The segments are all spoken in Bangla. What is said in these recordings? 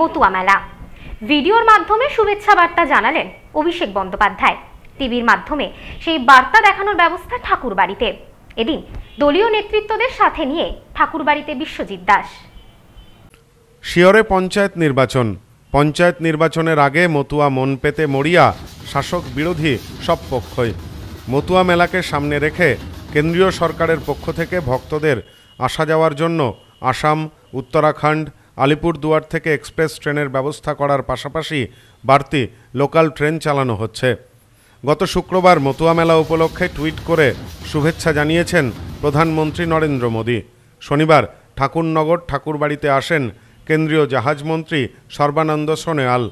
মতুয়া মেলা। ভিডিওর মাধ্যমে শুভেচ্ছা বার্তা জানালেন অভিষেক বন্দ্যোপাধ্যায়। টিভির মাধ্যমে সেই বার্তা দেখানোর ব্যবস্থা ঠাকুর বাড়িতে। এদিন দলীয় নেতৃত্বদের সাথে নিয়ে ঠাকুরবাড়িতে বিশ্বজিৎ দাস। শিয়রে পঞ্চায়েত নির্বাচন। পঞ্চায়েত নির্বাচনের আগে মতুয়া মন পেতে মরিয়া, শাসক বিরোধী সব পক্ষই। মতুয়া মেলাকে সামনে রেখে কেন্দ্রীয় সরকারের পক্ষ থেকে ভক্তদের আসা যাওয়ার জন্য আসাম, উত্তরাখণ্ড আলিপুরদুয়ার থেকে এক্সপ্রেস ট্রেনের ব্যবস্থা করার পাশাপাশি বাড়তি লোকাল ট্রেন চালানো হচ্ছে। গত শুক্রবার মতুয়া মেলা উপলক্ষে টুইট করে শুভেচ্ছা জানিয়েছেন প্রধানমন্ত্রী নরেন্দ্র মোদী। শনিবার ঠাকুরনগর ঠাকুরবাড়িতে আসেন কেন্দ্রীয় জাহাজমন্ত্রী সর্বানন্দ সোনোয়াল।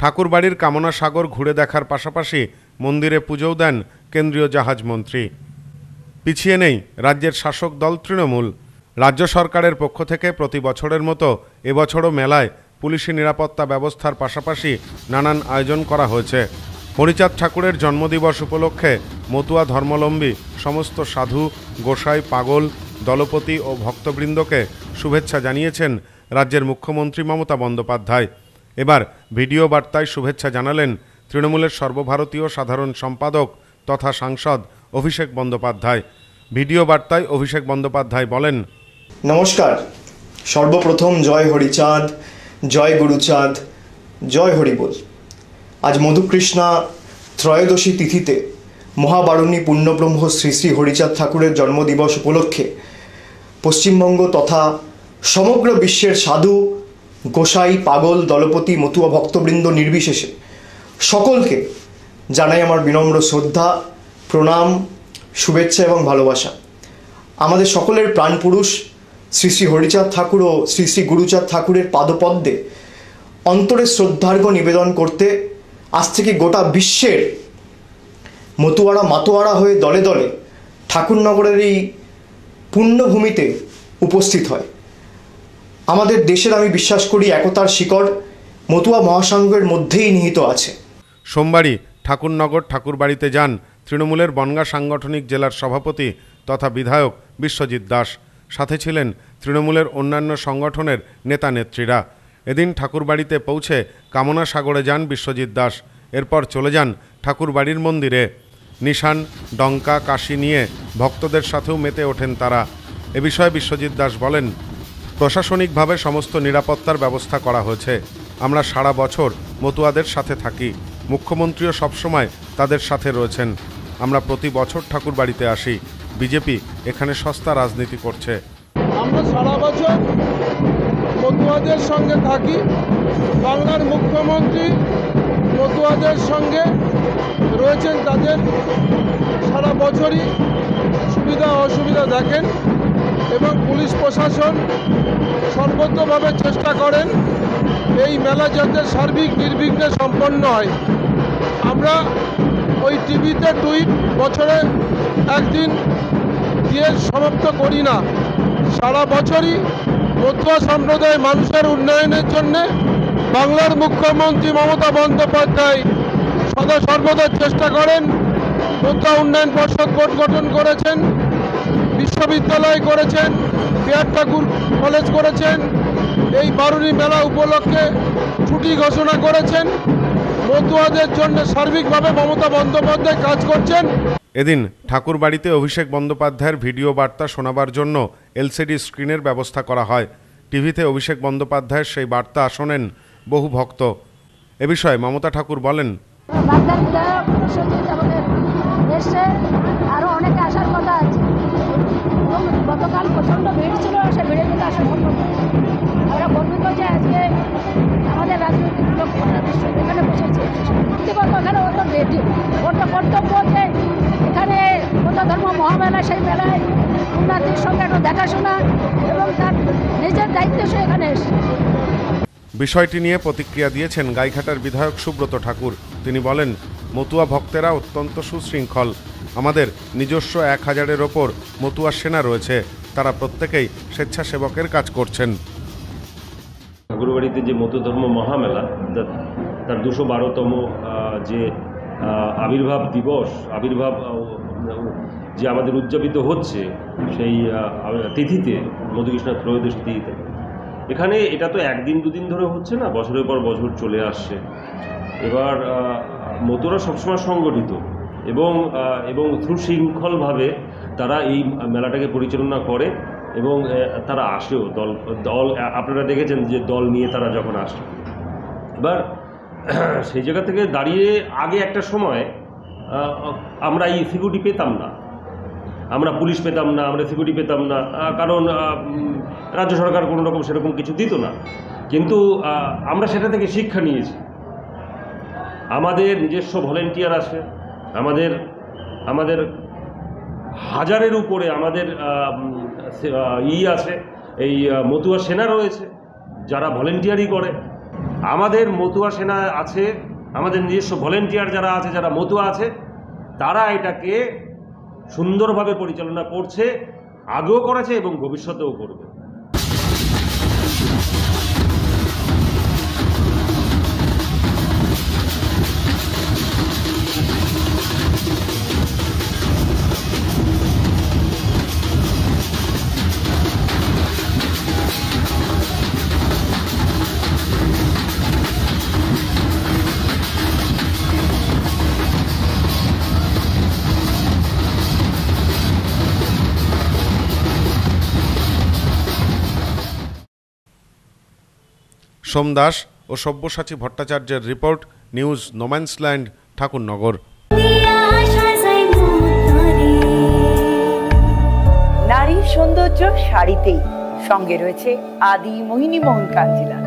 ঠাকুরবাড়ির কামনা সাগর ঘুরে দেখার পাশাপাশি মন্দিরে পুজোও দেন কেন্দ্রীয় জাহাজমন্ত্রী পিছিয়ে নেই রাজ্যের শাসক দল তৃণমূল। রাজ্য সরকারের পক্ষ থেকে প্রতি বছরের মতো এবছরও মেলায় পুলিশি নিরাপত্তা ব্যবস্থার পাশাপাশি নানান আয়োজন করা হয়েছে। হরিচাঁদ ঠাকুরের জন্মদিবস উপলক্ষে মতুয়া ধর্মলম্বী সমস্ত সাধু, গোসাই, পাগল, দলপতি ও ভক্তবৃন্দকে শুভেচ্ছা জানিয়েছেন রাজ্যের মুখ্যমন্ত্রী মমতা বন্দ্যোপাধ্যায়। এবার ভিডিও বার্তায় শুভেচ্ছা জানালেন তৃণমূলের সর্বভারতীয় সাধারণ সম্পাদক তথা সাংসদ অভিষেক বন্দ্যোপাধ্যায়। ভিডিও বার্তায় অভিষেক বন্দ্যোপাধ্যায় বলেন নমস্কার। সর্বপ্রথম জয় হরিচাঁদ, জয় গুরুচাঁদ, জয় হরিবোল। আজ মধুকৃষ্ণা ত্রয়োদশী তিথিতে মহাবারুণী পূর্ণব্রহ্ম শ্রী শ্রী হরিচাঁদ ঠাকুরের জন্মদিবস উপলক্ষে পশ্চিমবঙ্গ তথা সমগ্র বিশ্বের সাধু, গোসাই, পাগল, দলপতি, মতুয়া ভক্তবৃন্দ নির্বিশেষে সকলকে জানাই আমার বিনম্র শ্রদ্ধা, প্রণাম, শুভেচ্ছা এবং ভালোবাসা। আমাদের সকলের প্রাণপুরুষ শ্রী শ্রী হরিচাঁদ ঠাকুর ও শ্রী শ্রী গুরুচাঁদ ঠাকুরের পাদপদ্মে অন্তরের শ্রদ্ধার্ঘ্য নিবেদন করতে আজ থেকে গোটা বিশ্বের মতুয়ারা মাতোয়ারা হয়ে দলে দলে ঠাকুরনগরের এই পুণ্যভূমিতে উপস্থিত হয়। আমাদের দেশের আমি বিশ্বাস করি একতার শিকড় মতুয়া মহাসংঘের মধ্যেই নিহিত আছে। সোমবারই ঠাকুরনগর ঠাকুরবাড়িতে যান তৃণমূলের বনগা সাংগঠনিক জেলার সভাপতি তথা বিধায়ক বিশ্বজিৎ দাস। সাথে ছিলেন তৃণমূলের অন্যান্য সংগঠনের নেতা নেত্রীরা এদিন ঠাকুরবাড়িতে পৌঁছে কামনা সাগরে যান বিশ্বজিৎ দাস। এরপর চলে যান ঠাকুরবাড়ির মন্দিরে। নিশান, ডঙ্কা, কাশি নিয়ে ভক্তদের সাথেও মেতে ওঠেন তারা। এ বিষয়ে বিশ্বজিৎ দাস বলেন, প্রশাসনিকভাবে সমস্ত নিরাপত্তার ব্যবস্থা করা হয়েছে। আমরা সারা বছর মতুয়াদের সাথে থাকি। মুখ্যমন্ত্রীও সবসময় তাদের সাথে রয়েছেন। আমরা প্রতি বছর ঠাকুর বাড়িতে আসি। বিজেপি এখানে সস্তা রাজনীতি করছে। আমরা সারা বছর মতুয়াদের সঙ্গে থাকি। বাংলার মুখ্যমন্ত্রী মতুয়াদের সঙ্গে রয়েছেন তাদের। সারা বছরই সুবিধা অসুবিধা দেখেন এবং পুলিশ প্রশাসন সর্বত্রভাবে চেষ্টা করেন এই মেলা যাতে সার্বিক নির্বিঘ্নে সম্পন্ন হয়। আমরা ওই টিভিতে টুইট বছরে একদিন দিয়ে সমাপ্ত করি না। সারা বছরই মতুয়া সম্প্রদায় মানুষের উন্নয়নের জন্য বাংলার মুখ্যমন্ত্রী মমতা বন্দ্যোপাধ্যায় সদা সর্বদা চেষ্টা করেন মতুয়া উন্নয়ন পর্ষদ বোর্ড গঠন করেছেন, বিশ্ববিদ্যালয় করেছেন পেয়ার ঠাকুর কলেজ করেছেন, এই বারুণী মেলা উপলক্ষে ছুটি ঘোষণা করেছেন। মতুয়াদের জন্য সার্বিকভাবে মমতা বন্দ্যোপাধ্যায় কাজ করছেন। এদিন ঠাকুরবাড়িতে অভিষেক বন্দ্যোপাধ্যায়ের ভিডিও বার্তা শোনাবার জন্য এলসিডি স্ক্রিনের ব্যবস্থা করা হয়। টিভিতে অভিষেক বন্দ্যোপাধ্যায়ের সেই বার্তা শোনেন বহু ভক্ত। এ বিষয়ে মমতা ঠাকুর বলেন আছে। আমাদের রাজনৈতিক লোক এখানে বসেছে কত ধর্ম মহামেলা সেই মেলায় উন্নতির সঙ্গে একটু দেখাশোনা এবং তার নিজের দায়িত্ব সে এখানে এসছে বিষয়টি নিয়ে প্রতিক্রিয়া দিয়েছেন গাইঘাটার বিধায়ক সুব্রত ঠাকুর। তিনি বলেন মতুয়া ভক্তেরা অত্যন্ত সুশৃঙ্খল। আমাদের নিজস্ব এক হাজারের ওপর মতুয়া সেনা রয়েছে। তারা প্রত্যেকেই স্বেচ্ছাসেবকের কাজ করছেন। ঠাকুরবাড়িতে যে মতধর্ম মহামেলা তার দুশো বারোতম যে আবির্ভাব দিবস আবির্ভাব যে আমাদের উদযাপিত হচ্ছে, সেই তিথিতে মধুকৃষ্ণ ত্রয়োদশী তিথিতে। এখানে এটা তো একদিন দুদিন ধরে হচ্ছে না, বছরের পর বছর চলে আসছে। এবার মতুরা সবসময় সংগঠিত এবং এবং সুশৃঙ্খলভাবে তারা এই মেলাটাকে পরিচালনা করে এবং তারা আসেও দল দল আপনারা দেখেছেন যে দল নিয়ে তারা যখন আসে। এবার সেই জায়গা থেকে দাঁড়িয়ে আগে একটা সময় আমরা এই সিকিউরিটি পেতাম না। আমরা পুলিশ পেতাম না, আমরা সিকিউরিটি পেতাম না। কারণ রাজ্য সরকার কোনো রকম সেরকম কিছু দিত না। কিন্তু আমরা সেটা থেকে শিক্ষা নিয়েছি। আমাদের নিজস্ব ভলেন্টিয়ার আছে। আমাদের আমাদের হাজারের উপরে আমাদের ই আছে। এই মতুয়া সেনা রয়েছে। যারা ভলেন্টিয়ারই করে। আমাদের মতুয়া সেনা আছে আমাদের নিজস্ব ভলেন্টিয়ার যারা আছে, যারা মতুয়া আছে, তারা এটাকে সুন্দরভাবে পরিচালনা করছে, আগেও করেছে এবং ভবিষ্যতেও করবে। সোমদাস ও সব্যসাচী ভট্টাচার্যের রিপোর্ট, নিউজ নোম্যান্সল্যান্ড ঠাকুরনগর। নারীর সৌন্দর্য শাড়িতেই সঙ্গে রয়েছে আদি মোহিনী মোহন কাঞ্জিলা